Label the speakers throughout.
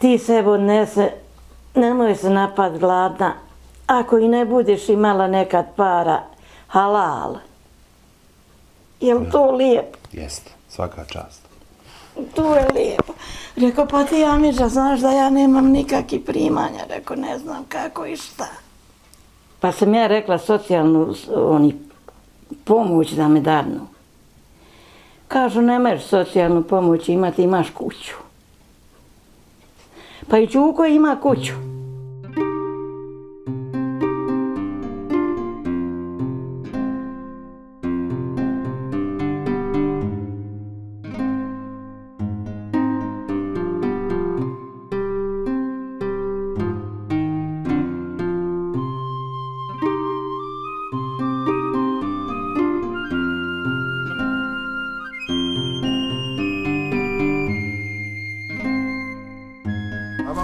Speaker 1: ti se odnese, nemoj se napad gladna. Ako i ne budeš imala nekad para, halal. Jel to lijepo?
Speaker 2: Jeste, svaka čast.
Speaker 1: To je lijepo. Rekao, pa ti Amiđa, znaš da ja nemam nikakvih primanja. Rekao, ne znam kako i šta. Pa sam ja rekla socijalnu oni, pomoć da me dadnu. Kažu, ne možeš socijalnu pomoć imati, imaš kuću. Pa i Čuko ima kuću.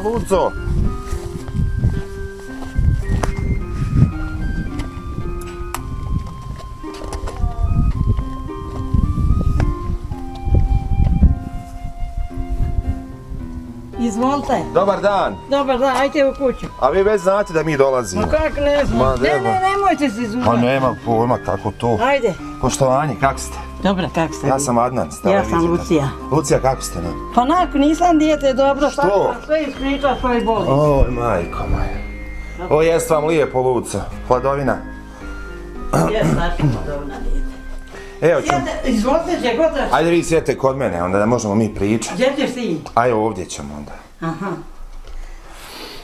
Speaker 2: Luco!
Speaker 1: Izvolite.
Speaker 2: Dobar dan!
Speaker 1: Dobar dan, ajte u kuću.
Speaker 2: A vi već znate da mi dolazimo.
Speaker 1: Ma kak ne znam.
Speaker 2: Ma,
Speaker 1: ne, ne, nemojte se
Speaker 2: Pa
Speaker 1: zuzati.
Speaker 2: nema pojma kako to.
Speaker 1: Ajde.
Speaker 2: Poštovanje, kako ste?
Speaker 1: Dobro, kak ste?
Speaker 2: Ja sam Adnan.
Speaker 1: Ja sam Lucija.
Speaker 2: Lucija, kako ste nam?
Speaker 1: Pa nakon nisam dijete dobro, sad
Speaker 2: Što?
Speaker 1: sam sve ispričao svoje boli.
Speaker 2: Oj, majko moja. O, jest vam lijepo, Luco. Hladovina.
Speaker 1: Jes, našli smo dobro dijete.
Speaker 2: Evo ću.
Speaker 1: Sjede, izvolite, gdje god da...
Speaker 2: Ajde vi sjete kod mene, onda da možemo mi pričati.
Speaker 1: Gdje ćeš ti?
Speaker 2: Ajde ovdje ćemo onda.
Speaker 1: Aha.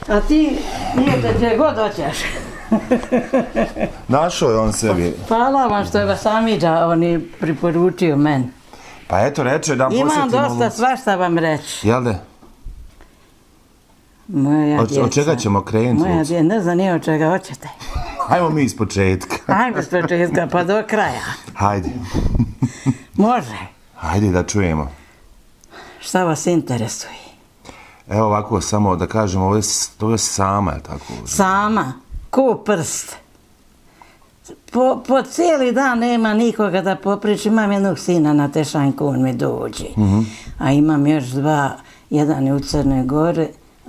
Speaker 1: A ti, dijete, gdje god hoćeš.
Speaker 2: Našao je on sebi.
Speaker 1: Hvala vam što je vas Amidža oni priporučio meni.
Speaker 2: Pa eto, reče da
Speaker 1: Imam
Speaker 2: posjetimo
Speaker 1: dosta
Speaker 2: Lucu.
Speaker 1: svašta vam reći.
Speaker 2: Jel de?
Speaker 1: Moja djeca.
Speaker 2: od čega ćemo krenuti,
Speaker 1: Moja djeca, ne znam nije od čega hoćete.
Speaker 2: Hajmo mi iz početka.
Speaker 1: Ajmo s početka pa do kraja.
Speaker 2: Hajde.
Speaker 1: Može.
Speaker 2: Hajde da čujemo.
Speaker 1: Šta vas interesuje?
Speaker 2: Evo ovako, samo da kažem, ovo je, ovo je sama, je tako?
Speaker 1: Sama, ko prst. Po, po cijeli dan nema nikoga da popriči. Imam jednog sina na Tešanjku, on mi dođe. A imam još dva, jedan je u Crne Gore,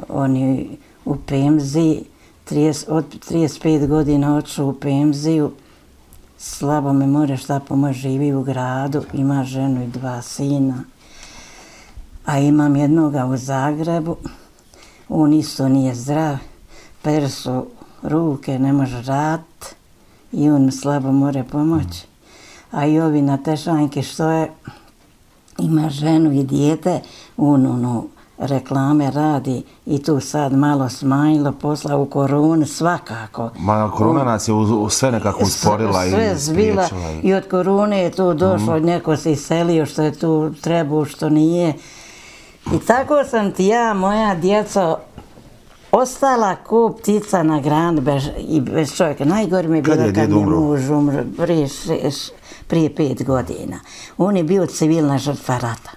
Speaker 1: on je u Pemzi, 30, od 35 godina odšao u Pemziju. Slabo me more šta pomoć živi u gradu, ima ženu i dva sina. A imam jednoga u Zagrebu, on isto nije zdrav, per su ruke, ne može raditi i on slabo more pomoći. A i ovi na tešanjki što je, ima ženu i dijete, on ono, reklame radi i tu sad malo smanjilo posla u koroni svakako.
Speaker 2: Ma, korona nas je u, u sve nekako usporila
Speaker 1: sve
Speaker 2: i
Speaker 1: zbila
Speaker 2: spriječila. I...
Speaker 1: i od korone je tu došlo, neko se iselio što je tu trebao, što nije. I tako sam ti ja, moja djeco, ostala ko ptica na grani bez, i bez čovjeka. Najgore mi je
Speaker 2: Kad
Speaker 1: bilo
Speaker 2: je
Speaker 1: kad mi muž umro prije, prije pet godina. On je bio civilna žrtva rata.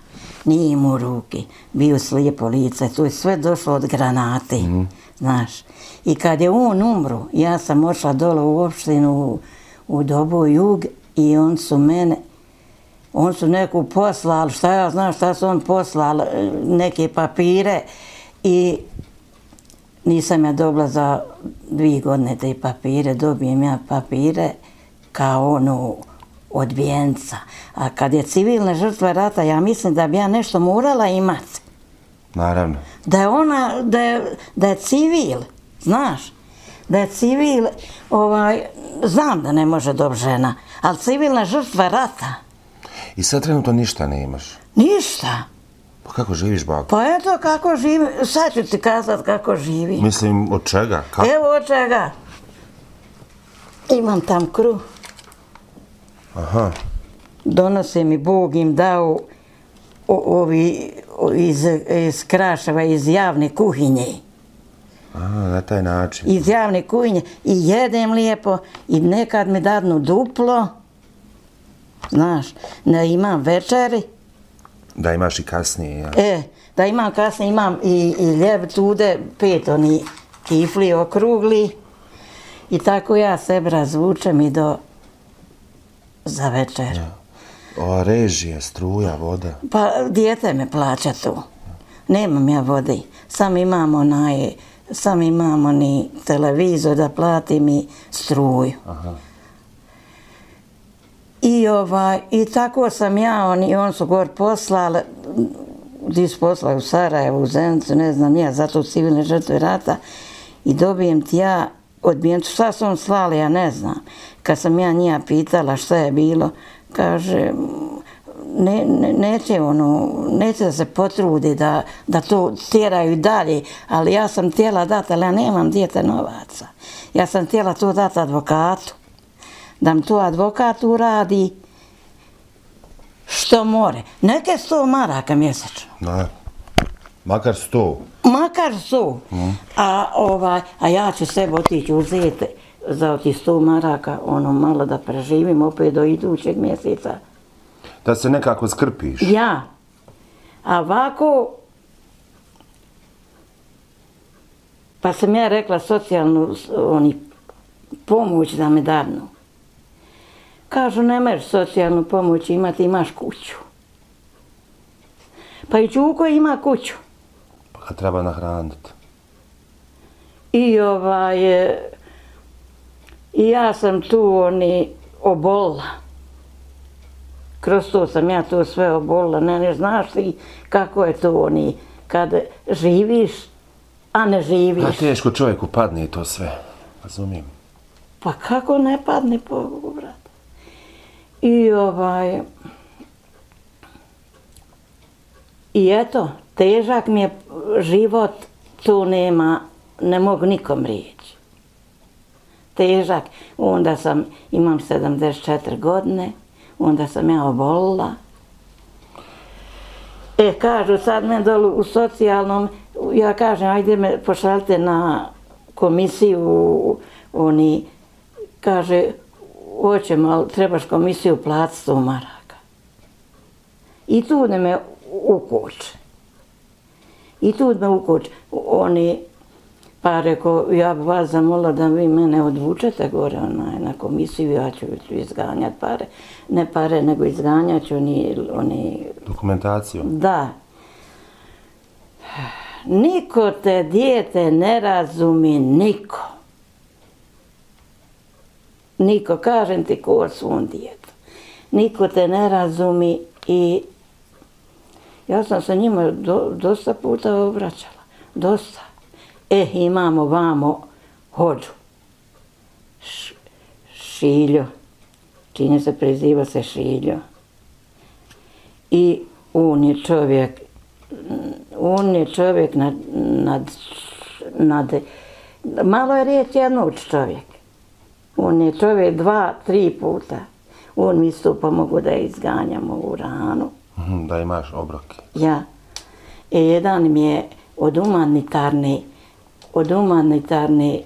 Speaker 1: Nije imao ruke, bio slijepo lice, to je sve došlo od granate, znaš. I kad je on umro, ja sam ošla dole u opštinu u, u Dobu Jug i on su mene, on su neku poslali, šta ja znam šta su on poslali, neke papire i nisam ja dobila za dvije godine te papire, dobijem ja papire kao ono odbijenca. A kad je civilna žrtva rata, ja mislim da bi ja nešto morala imati.
Speaker 2: Naravno.
Speaker 1: Da je ona, da je, da je civil, znaš, da je civil, ovaj, znam da ne može dob žena, ali civilna žrtva rata,
Speaker 2: I sad trenutno ništa ne imaš.
Speaker 1: ništa.
Speaker 2: Pa kako živiš, bako?
Speaker 1: Pa eto kako živi, sad ću ti kazat kako živi.
Speaker 2: Mislim, od čega? Kako?
Speaker 1: Evo od čega. Imam tam kruh.
Speaker 2: Aha.
Speaker 1: Donose mi Bog im dao o- ovi iz, iz Kraševa, iz javne kuhinje.
Speaker 2: Aha, na taj način.
Speaker 1: Iz javne kuhinje. I jedem lijepo i nekad mi dadnu duplo. Znaš, ne imam večeri.
Speaker 2: Da imaš i kasnije, ja.
Speaker 1: E, da imam kasnije, imam i, i ljeb tude, pet oni kifli okrugli. I tako ja sebe razvučem i do za večer.
Speaker 2: O, režije, struja, voda.
Speaker 1: Pa dijete me plaća tu. Nemam ja vode. Sam imam onaj, sam imamo ni televizor da platim i struju.
Speaker 2: Aha.
Speaker 1: I, ovaj, I tako sam ja, on, i on su gor poslali, gdje su poslali u Sarajevo, u Zenicu, ne znam ja, zato civilne žrtve rata. I dobijem ti ja odbijencu, šta su on slali, ja ne znam. Kad sam ja njija pitala šta je bilo, kaže, ne, ne, neće ono, neće da se potrudi da, da to tjeraju dalje, ali ja sam tjela dati, ali ja nemam djete novaca. Ja sam tjela to dati advokatu, da mi to advokat uradi što more. Neke sto maraka mjesečno.
Speaker 2: Da. Makar sto.
Speaker 1: Makar sto. A, ovaj, a ja ću sebe otići uzeti za ti sto maraka, ono malo da preživim opet do idućeg mjeseca.
Speaker 2: Da se nekako skrpiš.
Speaker 1: Ja. A ovako, pa sam ja rekla socijalnu oni, pomoć da me dadnu. Kažu, ne možeš socijalnu pomoć imati, imaš kuću. Pa i Čuko ima kuću.
Speaker 2: Pa ga treba nahraniti.
Speaker 1: I ovaj, e, i ja sam tu oni obolila. Kroz to sam ja to sve obolila. Ne, ne znaš ti kako je to oni kad živiš, a ne živiš.
Speaker 2: teško čovjeku padne to sve. Razumijem.
Speaker 1: Pa kako ne padne po. I ovaj... I eto, težak mi je život, tu nema, ne mogu nikom reći. Težak. Onda sam, imam 74 godine, onda sam ja obolila. E, kažu sad me dolu u socijalnom, ja kažem, ajde me pošaljite na komisiju, oni, kaže, hoćemo, ali trebaš komisiju platiti 100 maraka. I tu ne me ukoče. I tu me ukoče. Oni, pa reko, ja bi vas zamolila da vi mene odvučete gore onaj, na komisiju, ja ću izganjat pare. Ne pare, nego izganjat ću oni, oni
Speaker 2: Dokumentaciju.
Speaker 1: da. Niko te dijete ne razumi, niko. Niko, kažem ti ko svom djetu. Niko te ne razumi i ja sam se njima do, dosta puta obraćala. Dosta. E, imamo vamo hođu. Š, šiljo. Čini se preziva se Šiljo. I on je čovjek, mm, on je čovjek nad, nad, nad, malo je riječ jednog čovjek. On je čovjek dva, tri puta. On mi isto pomogu da je izganjamo u ranu.
Speaker 2: Mhm, Da imaš obroke.
Speaker 1: Ja. E, jedan mi je od humanitarne, od humanitarne,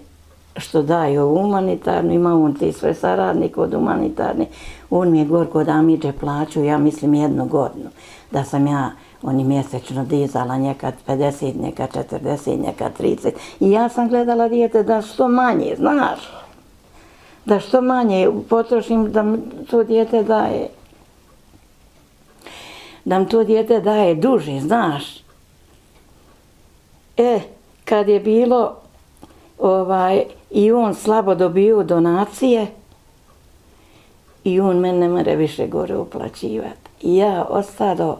Speaker 1: što daju humanitarnu, ima on ti sve saradnike od humanitarne, on mi je gor kod Amidže plaću, ja mislim jednu godinu, da sam ja oni mjesečno dizala nekad 50, nekad 40, nekad 30. I ja sam gledala dijete da što manje, znaš, da što manje potrošim da to dijete daje da mi to dijete daje duže, znaš. E, kad je bilo ovaj, i on slabo dobio donacije i on mene ne more više gore uplaćivati. I ja ostado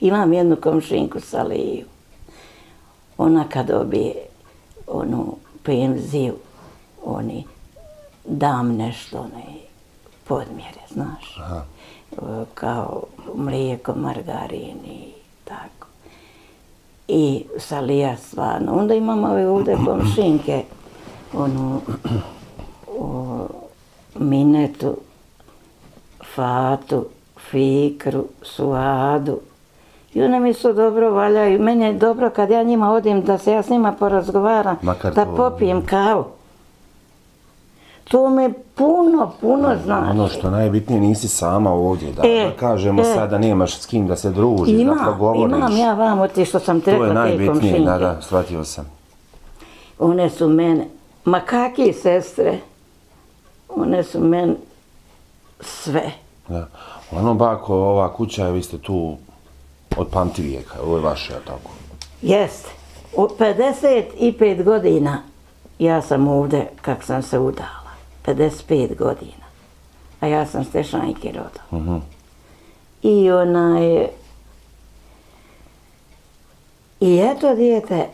Speaker 1: imam jednu komšinku sa Liju. Ona kad dobije onu penziju, oni dam nešto, ne, podmjere, znaš.
Speaker 2: Aha.
Speaker 1: E, Kao mlijeko, margarin i tako. I salija stvarno. Onda imamo ove ovdje komšinke, onu, o, Minetu, Fatu, Fikru, Suadu. I one mi su dobro valjaju. Meni je dobro kad ja njima odim da se ja s njima porazgovaram,
Speaker 2: Makar
Speaker 1: da
Speaker 2: to-
Speaker 1: popijem kavu. To me puno, puno znači.
Speaker 2: Ono što najbitnije, nisi sama ovdje. Da,
Speaker 1: E,
Speaker 2: da kažemo
Speaker 1: e.
Speaker 2: sad da nemaš s kim da se družiš, da
Speaker 1: Imam,
Speaker 2: progovoriš.
Speaker 1: imam ja vamo ti što sam ti
Speaker 2: To je
Speaker 1: rekla te
Speaker 2: najbitnije,
Speaker 1: komšinke.
Speaker 2: da, da, shvatio sam.
Speaker 1: One su mene, ma kakvi sestre, one su meni sve.
Speaker 2: Da. Ono, bako, ova kuća, vi ste tu od pamtivijeka, ovo je vaše, a tako?
Speaker 1: Jeste. U 55 godina ja sam ovdje kak sam se udala. 55 godina. A ja sam stešanjki roda.
Speaker 2: Mhm.
Speaker 1: I ona je... I eto, dijete,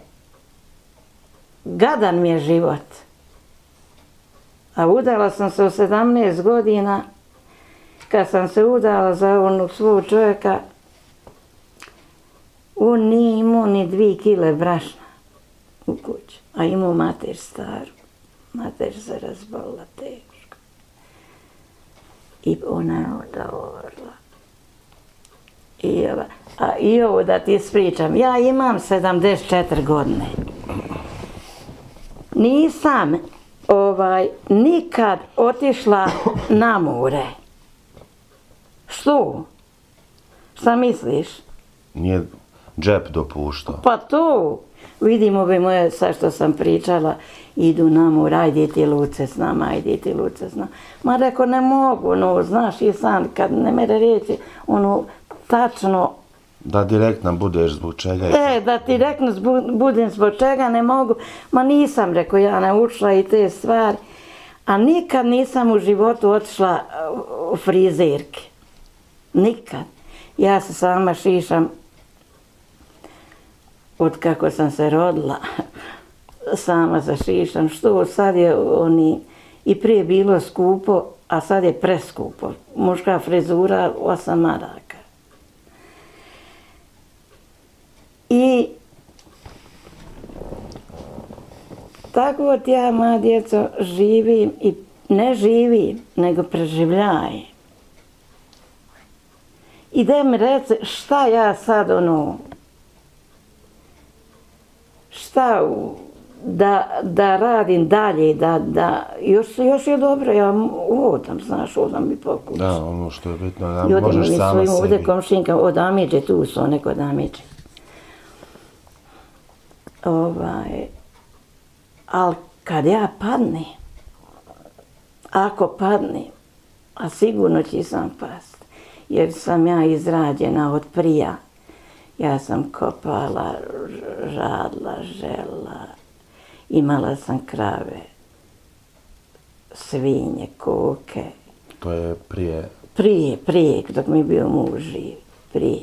Speaker 1: gadan mi je život. A udala sam se u 17 godina, kad sam se udala za onog svog čovjeka, on nije imao ni dvi kile brašna u kući, a imao mater staru. Mater se razbolila teško. I ona je onda orla. I, ova, a i ovo da ti ispričam, ja imam 74 godine. Nisam ovaj, nikad otišla na more. Što? Šta misliš?
Speaker 2: Nije džep dopuštao.
Speaker 1: Pa to, vidimo bi moje, sa što sam pričala, idu na more, ajde ti luce s nama, ajde ti luce s nama. Ma reko, ne mogu, no, znaš, i sam, kad ne mere reći, ono, tačno,
Speaker 2: Da direktno budeš zbog čega
Speaker 1: e, da zbu- budem zbog čega ne mogu, ma nisam, reko, ja naučila i te stvari, a nikad nisam u životu otišla uh, u frizerke. Nikad. Ja se sama šišam od kako sam se rodila, sama se šišam, što sad je oni, i prije bilo skupo, a sad je preskupo. Muška frizura, 8 maraka. I tako od ja, moja djeco, živim i ne živim, nego preživljajem. I da mi reci šta ja sad ono, šta da, da radim dalje, da, da, još, još je dobro, ja odam, znaš, odam i po kući.
Speaker 2: Da, ono što je bitno, da
Speaker 1: Ljudima
Speaker 2: možeš sama
Speaker 1: svojim ovdje
Speaker 2: sebi.
Speaker 1: komšinka od Amidže, tu su one kod Amidže. Ovaj, ali kad ja padne, ako padne, a sigurno će sam past, jer sam ja izrađena od prija. Ja sam kopala, radila, žela, imala sam krave, svinje, koke,
Speaker 2: To je prije,
Speaker 1: prije, prije, dok mi je bio muž živ, prije.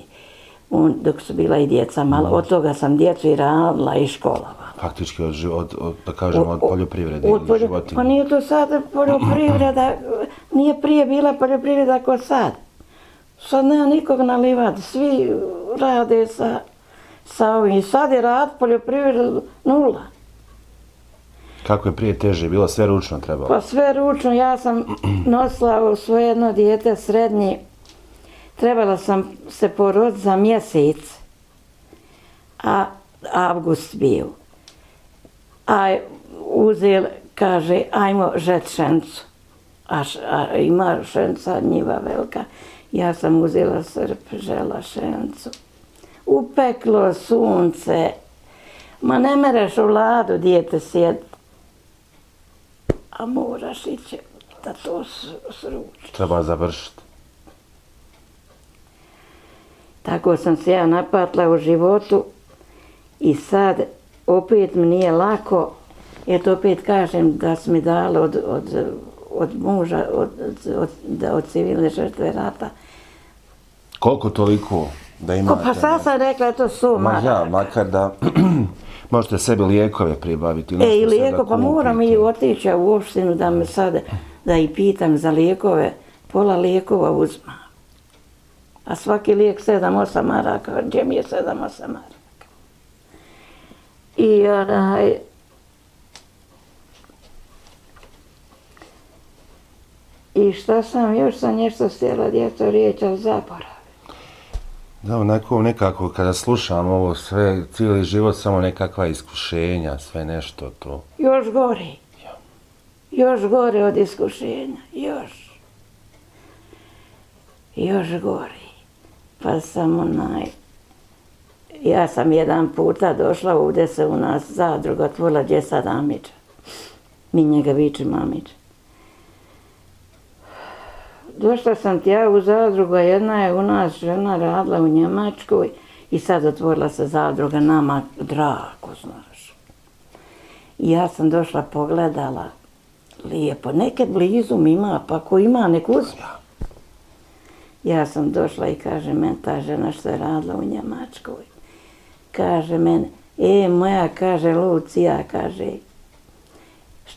Speaker 1: On, dok su bila i djeca malo, od toga sam djecu i radila i školovala.
Speaker 2: faktički od, od, od da kažemo, od poljoprivrede
Speaker 1: od
Speaker 2: ili
Speaker 1: poljo-
Speaker 2: životinja.
Speaker 1: Pa nije to sad poljoprivreda, nije prije bila poljoprivreda kao sad. Sad nema nikog na livadi, svi rade sa, sa ovim. Sad je rad poljoprivreda nula.
Speaker 2: Kako je prije teže, bilo sve ručno trebalo.
Speaker 1: Pa sve ručno, ja sam nosila u svoje jedno dijete srednji, trebala sam se poroditi za mjesec, a avgust bio. A uzel, kaže, ajmo žet šencu. A, š- a ima šenca njiva velika. Ja sam uzela srp, žela šencu. Upeklo sunce. Ma ne mereš u ladu dijete sjed. A moraš ići da to sruči.
Speaker 2: Treba završiti.
Speaker 1: Tako sam se ja napatla u životu i sad opet mi nije lako. Eto opet kažem da su mi dali od, od, od muža, od, od, da- od civilne žrtve rata.
Speaker 2: Koliko toliko da imate?
Speaker 1: pa sad sam rekla, to su
Speaker 2: Ma ja, makar da možete sebi lijekove pribaviti.
Speaker 1: E, i lijeko, pa moram i otići u opštinu da me sad, da i pitam za lijekove, pola lijekova uzma. A svaki lijek 7-8 maraka, gdje mi je 7-8 maraka. I onaj, I šta sam, još sam nešto stjela djeto riječ, ali zaborav.
Speaker 2: Da, onako nekako kada slušam ovo sve, cijeli život samo nekakva iskušenja, sve nešto to.
Speaker 1: Još gori. Još gore od iskušenja. Još. Još gori. Pa sam onaj... Ja sam jedan puta došla ovdje se u nas zadruga otvorila gdje je sad Amiđa. Mi njega vičemo Amiđa došla sam ti ja u zadrugu, a jedna je u nas žena radila u Njemačkoj i sad otvorila se zadruga nama drago, znaš. I ja sam došla, pogledala, lijepo, neke blizu mi ima, pa ko ima, nek uzme. Ja sam došla i kaže men ta žena što je radila u Njemačkoj. Kaže men, e moja, kaže Lucija, kaže,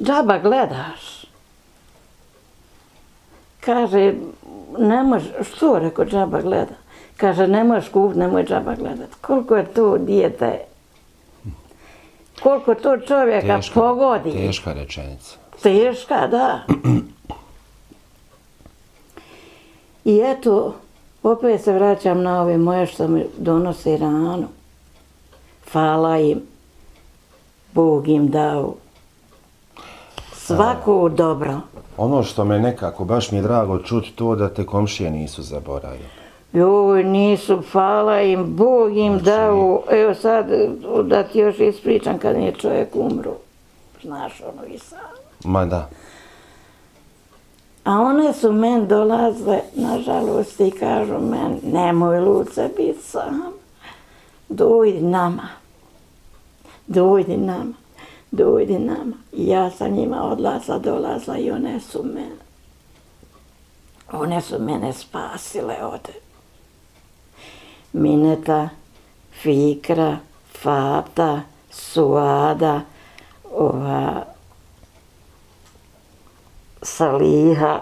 Speaker 1: džaba gledaš. Kaže, ne može, što rekao džaba gleda? Kaže, ne možeš kupiti, nemoj džaba gledat. Koliko je to dijete, koliko to čovjeka teška, pogodi.
Speaker 2: Teška rečenica.
Speaker 1: Teška, da. I eto, opet se vraćam na ove moje što mi donose ranu. Hvala im. Bog im dao. Svako dobro.
Speaker 2: Ono što me nekako, baš mi je drago čuti to da te komšije nisu zaboravili.
Speaker 1: Joj, nisu, hvala im, Bog im znači... dao. Evo sad, da ti još ispričam kad je čovjek umro. Znaš ono i sam.
Speaker 2: Ma da.
Speaker 1: A one su men dolazle, nažalost, i kažu men, nemoj Luce biti sam. Dojdi nama. Dojdi nama. Dojdi nama. I ja sa njima odlazla, dolazla i one su mene. One su mene spasile od Mineta, Fikra, Fata, Suada, ova, Saliha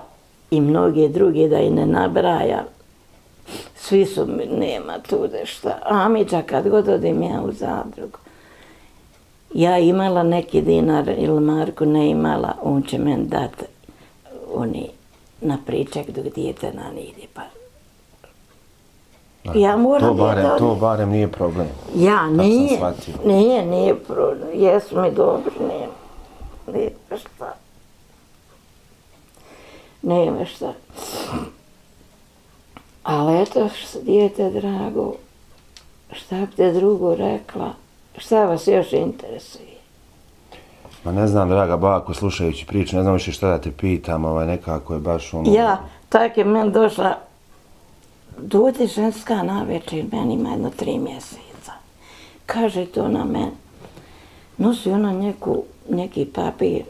Speaker 1: i mnoge druge da i ne nabraja. Svi su nema tu šta. Amidža kad god odim ja u zadrugu. Ja imala neki dinar ili Marku ne imala, on će men dati oni na pričak dok dijete na nidi. Pa.
Speaker 2: Ja moram to barem, to barem nije problem.
Speaker 1: Ja, nije, nije, nije problem. Jesu mi dobri, nije. Nije šta nema šta. Ali eto, dijete drago, šta bi te drugo rekla, šta vas još interesuje?
Speaker 2: Ma ne znam, draga bako, slušajući priču, ne znam više šta da te pitam, ovaj, nekako je baš ono...
Speaker 1: Ja, tak je men došla, dođe ženska na večer, meni ima jedno tri mjeseca. Kaže to na men, nosi ona neku, neki papir,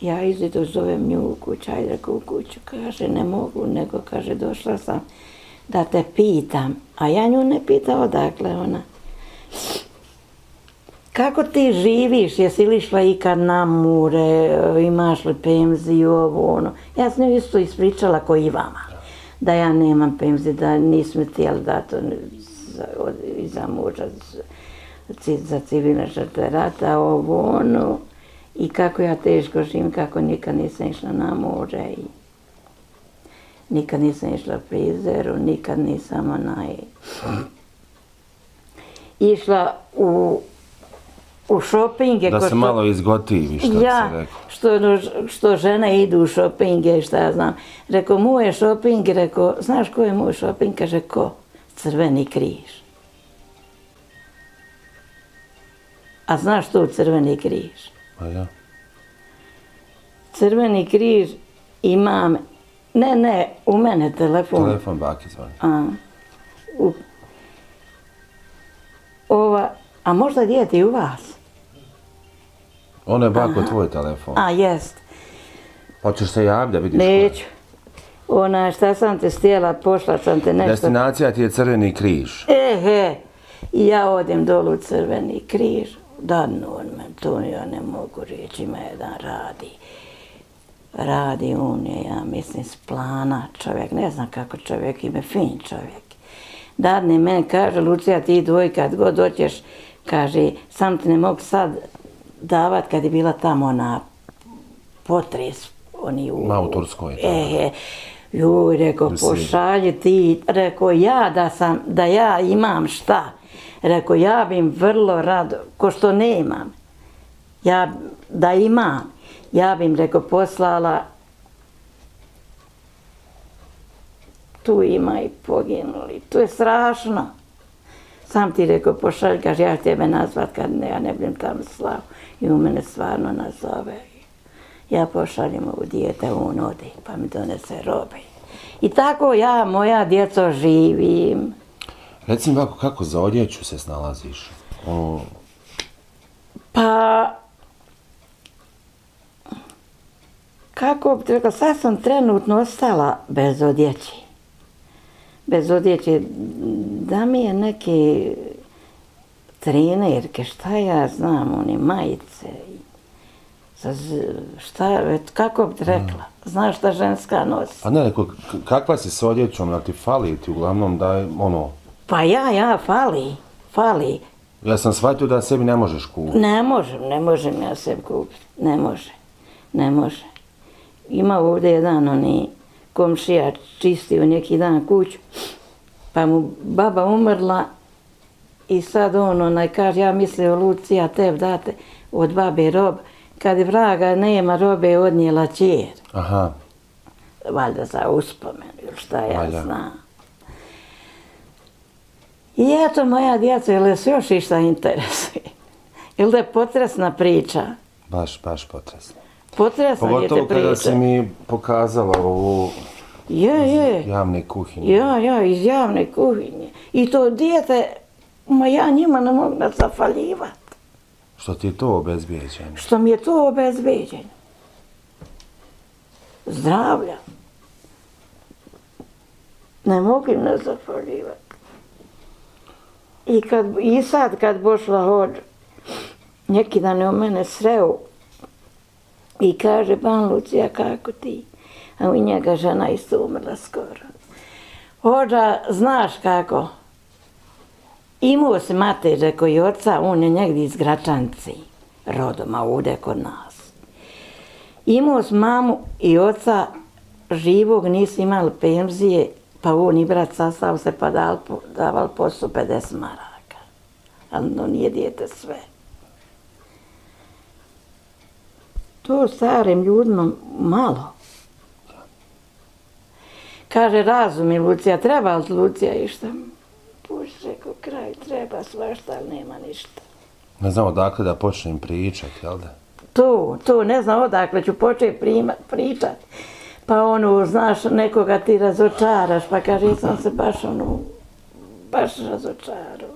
Speaker 1: Ja izidu, zovem nju u kuću, ajde u kuću, kaže, ne mogu, nego kaže, došla sam da te pitam, a ja nju ne pitao odakle ona. Kako ti živiš, jesi li išla ikad na mure, imaš li penziju, ovo, ono. Ja sam isto ispričala ko i vama, da ja nemam penziju, da nismo htjeli da to za, za muža, za, za civilne žrtve rata, ovo, ono. I kako ja teško živim, kako nikad nisam išla na more i nikad nisam išla frizeru, nikad nisam onaj išla u u šopinge.
Speaker 2: Da se malo izgotivi, što
Speaker 1: ja,
Speaker 2: se rekao.
Speaker 1: Što, što žene idu u šopinge, šta ja znam. Rekao, moj šoping, rekao, znaš ko je moj šoping? Kaže, ko? Crveni križ. A znaš što u crveni križ?
Speaker 2: Pa ja.
Speaker 1: Crveni križ imam, ne, ne, u mene telefon.
Speaker 2: Telefon baki zvani.
Speaker 1: A, u, ova, a možda djeti u vas?
Speaker 2: Ono je bako Aha. tvoj telefon.
Speaker 1: A, jest.
Speaker 2: Hoćeš se javiti da vidiš
Speaker 1: Neću. Ona, šta sam te stijela, pošla sam te nešto.
Speaker 2: Destinacija ti je Crveni križ.
Speaker 1: E, he, ja odem dolu u Crveni križ on me, to ja ne mogu reći, ima jedan radi. Radi on je, ja mislim, s plana čovjek, ne znam kako čovjek ima, fin čovjek. Dadne men, kaže, Lucija, ti dvoj kad god doćeš, kaže, sam ti ne mogu sad davat kad je bila tamo na potres, oni u...
Speaker 2: Na u Turskoj.
Speaker 1: E, e, juj, rekao, pošalji ti, rekao, ja da sam, da ja imam šta, Rekao, ja bih vrlo rado, ko što nemam, ja, da imam, ja bih rekao, poslala, tu ima i poginuli, to je strašno. Sam ti rekao, pošalj, kaže, ja tebe nazvat kad ne, ja ne budem tamo slav. I u mene stvarno nazove. Ja pošaljem ovu dijete, on odi, pa mi donese robe. I tako ja, moja djeco, živim.
Speaker 2: Reci mi ovako, kako za odjeću se snalaziš? O,
Speaker 1: Pa, kako bi rekla, sad sam trenutno ostala bez odjeći. Bez odjeći. Da mi je neke trenerke, šta ja znam, oni majice. Sa Šta, već, kako bi rekla? Znaš šta ženska nosi?
Speaker 2: pa ne, neko, kakva si s odjećom, da ti fali, ti uglavnom daj, ono,
Speaker 1: Pa ja, ja, fali, fali.
Speaker 2: ja sam shvatio da sebi ne možeš kupiti.
Speaker 1: Ne možem, ne možem ja sebi kupiti. Ne može, ne može. Ima ovdje jedan oni komšija čistio neki dan kuću, pa mu baba umrla i sad on onaj kaže, ja mislio Lucija tebi date od babe rob, kad je vraga nema robe odnijela čer,
Speaker 2: Aha,
Speaker 1: valjda za uspomen ili šta ja
Speaker 2: Valja.
Speaker 1: znam. I eto moja djeca, jel vas još išta interesuje? Ili da je potresna priča?
Speaker 2: baš, baš potresno.
Speaker 1: Potresna je te
Speaker 2: Pogotovo kada
Speaker 1: priča.
Speaker 2: si mi pokazala ovu
Speaker 1: Je, je.
Speaker 2: javne kuhinje.
Speaker 1: Ja, ja, iz javne kuhinje. I to dijete, ma ja njima ne mogu da zafaljivat.
Speaker 2: Što ti je to obezbijeđeno?
Speaker 1: Što mi je to obezbeđeno. Zdravlja. Ne mogu im ne zafaljivat. I, kad, I sad kad bošla hođa, neki dan je u mene sreo i kaže, ban Lucija, kako ti? A u njega žena isto umrla skoro. Hođa, znaš kako? Imao se mate, rekao i oca, on je negdje iz Gračanci, rodom, a ovdje kod nas. Imao se mamu i oca živog, nisu imali penzije, pa on i brat sastao se pa dal, daval posao 50 maraka. Ali no nije dijete sve. To starim ljudima malo. Kaže, razumi Lucija, treba li Lucija išta? Puš, rekao, kraj treba svašta, ali nema ništa.
Speaker 2: Ne znam odakle da počnem pričat, jel da?
Speaker 1: To, to, ne znam odakle ću početi prima, pričat. Pa ono, znaš, nekoga ti razočaraš, pa kaže, sam se baš ono, baš razočarao.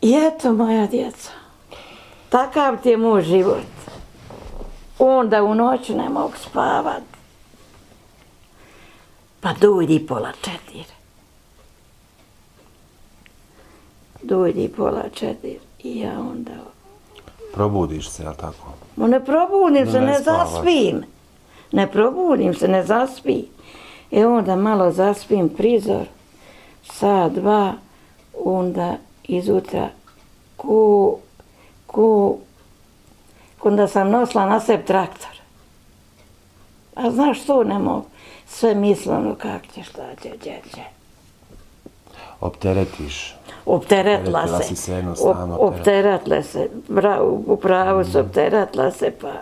Speaker 1: I eto, moja djeca, takav ti je moj život. Onda u noć ne mogu spavat. Pa dojdi pola četiri. Dojdi pola četiri. I ja onda
Speaker 2: Probudiš se, jel tako?
Speaker 1: Ma ne probudim
Speaker 2: Da
Speaker 1: se,
Speaker 2: ne
Speaker 1: ne zaspim. Ne probudim se, ne zaspim. E onda malo zaspim prizor, sat, dva, onda izutra ko, ko, onda sam nosila na sebi traktor. A znaš što ne mogu? Sve misleno kak će, šta će, gdje će.
Speaker 2: Opteretiš.
Speaker 1: Opteretla se. Op- Opteretla se. Bravo, u pravu se opteretla se, pa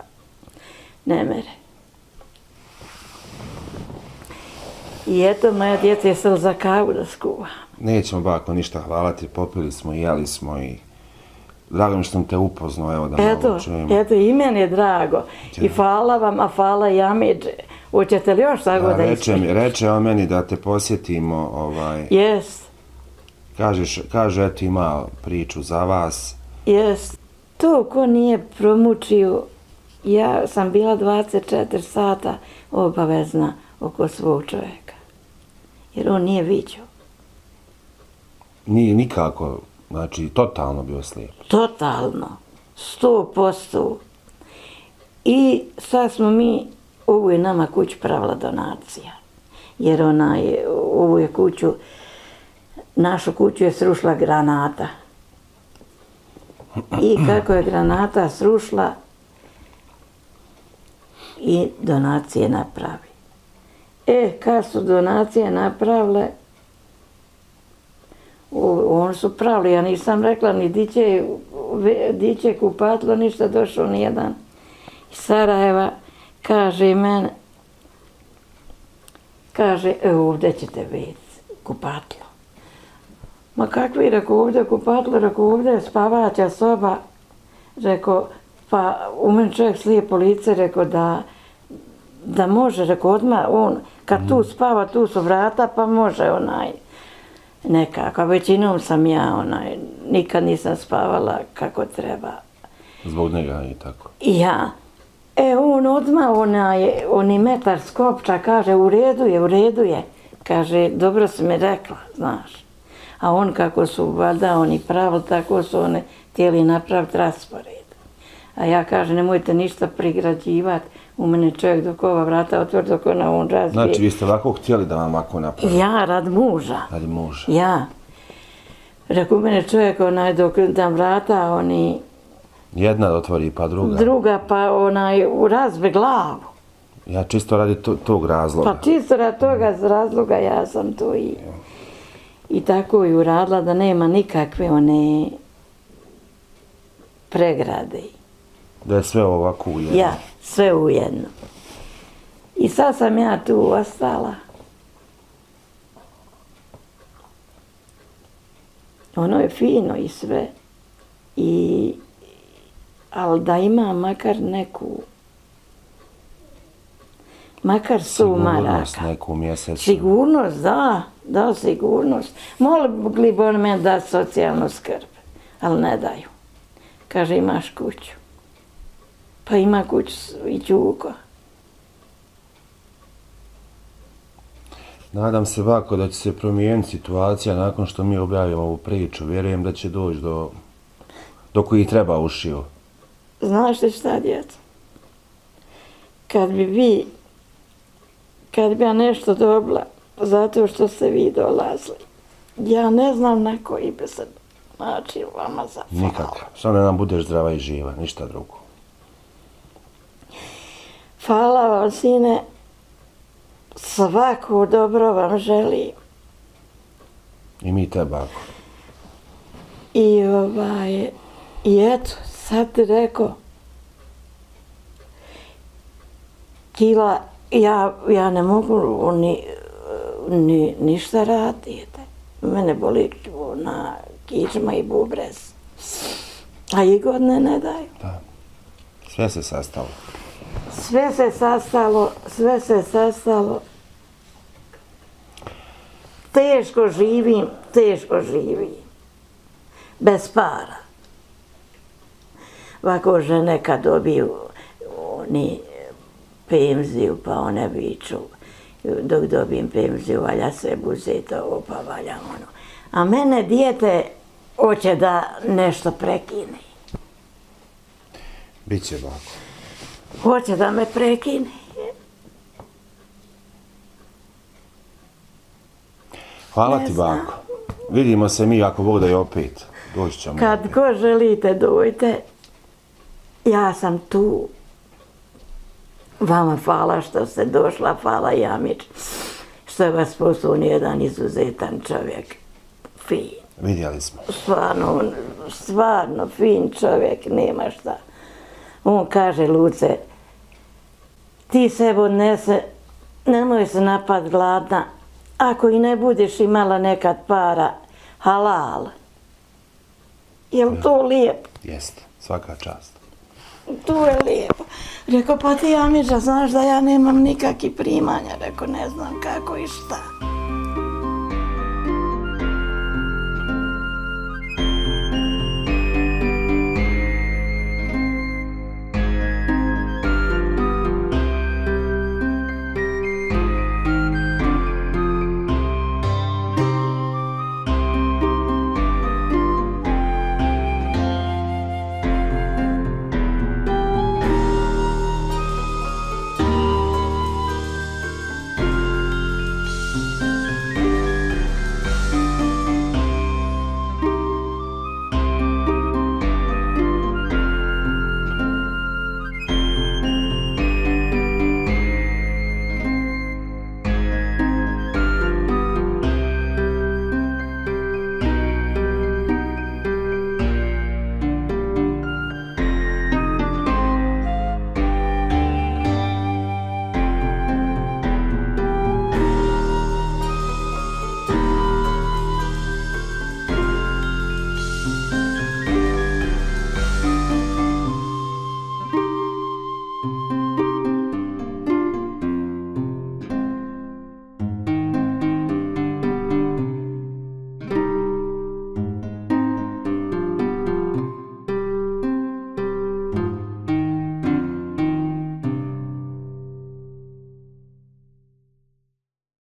Speaker 1: ne mere. I eto, moja djeca je sad za kavu da skuva.
Speaker 2: Nećemo bako ništa hvala ti, popili smo, jeli smo i drago mi što sam te upoznao, evo da
Speaker 1: Eto,
Speaker 2: malo čujemo.
Speaker 1: eto, i meni je drago. I hvala vam, a hvala i Amidže. Hoćete li još tako
Speaker 2: Da,
Speaker 1: da
Speaker 2: reče, mi, reče on meni da te posjetimo, ovaj,
Speaker 1: Jest,
Speaker 2: kažeš, kaže, eto ima priču za vas.
Speaker 1: jest. To ko nije promučio, ja sam bila 24 sata obavezna oko svog čovjeka. Jer on nije vidio.
Speaker 2: Nije nikako, znači, totalno bio slijep.
Speaker 1: Totalno. Sto posto. I sad smo mi, ovu je nama kuć pravila donacija. Jer ona je, ovu je kuću, našu kuću je srušla granata. I kako je granata srušla i donacije napravi. E, kad su donacije napravile, oni su pravili, ja nisam rekla ni diće, diće ve- kupatlo, ništa došao nijedan. Iz Sarajeva kaže mene, kaže, e, ovdje ćete biti kupatlo. Ma kakvi, rekao, ovdje kupatlo, rekao, ovdje je spavaća soba, rekao, pa u meni čovjek slijepo lice, rekao da da može, rekao, odmah, on, kad tu spava, tu su vrata, pa može onaj, nekako. Većinom sam ja, onaj, nikad nisam spavala kako treba.
Speaker 2: Zbog njega i tako.
Speaker 1: Ja. E, on odmah, onaj, oni metar skopča, kaže, u redu je, u redu je. Kaže, dobro si mi rekla, znaš. A on, kako su, valjda, oni pravili, tako su one htjeli napraviti raspored. A ja kažem, nemojte ništa prigrađivati. U mene čovjek dok ova vrata otvori, dok ona on razbije.
Speaker 2: Znači, vi ste ovako htjeli da vam ovako napravi?
Speaker 1: Ja, rad muža.
Speaker 2: Radi muža.
Speaker 1: Ja. Rekao, u mene čovjek, onaj, dok dam vrata, oni...
Speaker 2: Jedna otvori, pa druga.
Speaker 1: Druga, pa onaj, u razbe glavu.
Speaker 2: Ja čisto radi to, tog razloga.
Speaker 1: Pa čisto rad toga razloga ja sam to i... I tako i uradila da nema nikakve one pregrade.
Speaker 2: Da je sve ovako ujedno.
Speaker 1: Ja, sve ujedno. I sad sam ja tu ostala. Ono je fino i sve. I, ali da ima makar neku makar su
Speaker 2: Sigurnost
Speaker 1: maraka.
Speaker 2: neku mjesecu.
Speaker 1: Sigurnost, da, da, sigurnost. Mogli bi oni meni dati socijalnu skrb, ali ne daju. Kaže, imaš kuću. Pa ima kuću i Đuko.
Speaker 2: Nadam se ovako da će se promijeniti situacija nakon što mi objavimo ovu priču. Vjerujem da će doći do, do koji treba ušio.
Speaker 1: Znaš li šta, djeca? Kad bi vi, kad bi ja nešto dobila, zato što ste vi dolazili, ja ne znam na koji bi se način vama zafala.
Speaker 2: Nikako. Samo da nam budeš zdrava i živa, ništa drugo.
Speaker 1: Hvala vam, sine. Svako dobro vam želim.
Speaker 2: I mi te, bako.
Speaker 1: I ovaj, i eto, sad ti rekao, kila, ja, ja ne mogu ni, ni, ništa raditi. Mene boli na kičma i bubrez. A i godine ne daju.
Speaker 2: Da. Sve se sastalo.
Speaker 1: Sve se sastalo, sve se sastalo. Teško živim, teško živim. Bez para. Ovako žene kad dobiju oni penziju, pa one viču, dok dobijem penziju, valja se buzeta, ovo, pa valja ono. A mene dijete hoće da nešto prekine.
Speaker 2: Biće, bako.
Speaker 1: Hoće da me prekine.
Speaker 2: Hvala
Speaker 1: Ne
Speaker 2: ti,
Speaker 1: znam.
Speaker 2: bako. Vidimo se mi ako Bog da je opet. Doći ćemo.
Speaker 1: Kad ko želite, dojte. Ja sam tu. Vama hvala što ste došla, hvala Jamić. Što je vas poslao jedan izuzetan čovjek. Fin.
Speaker 2: Vidjeli smo.
Speaker 1: Stvarno, stvarno fin čovjek, nema šta. On kaže, Luce, ti se odnese, nemoj se napad gladna. Ako i ne budeš imala nekad para, halal. Jel to lijepo?
Speaker 2: Jeste. Svaka čast.
Speaker 1: To je lijepo. Rekao, pa ti Amiđa, znaš da ja nemam nikakvih primanja. Rekao, ne znam kako i šta.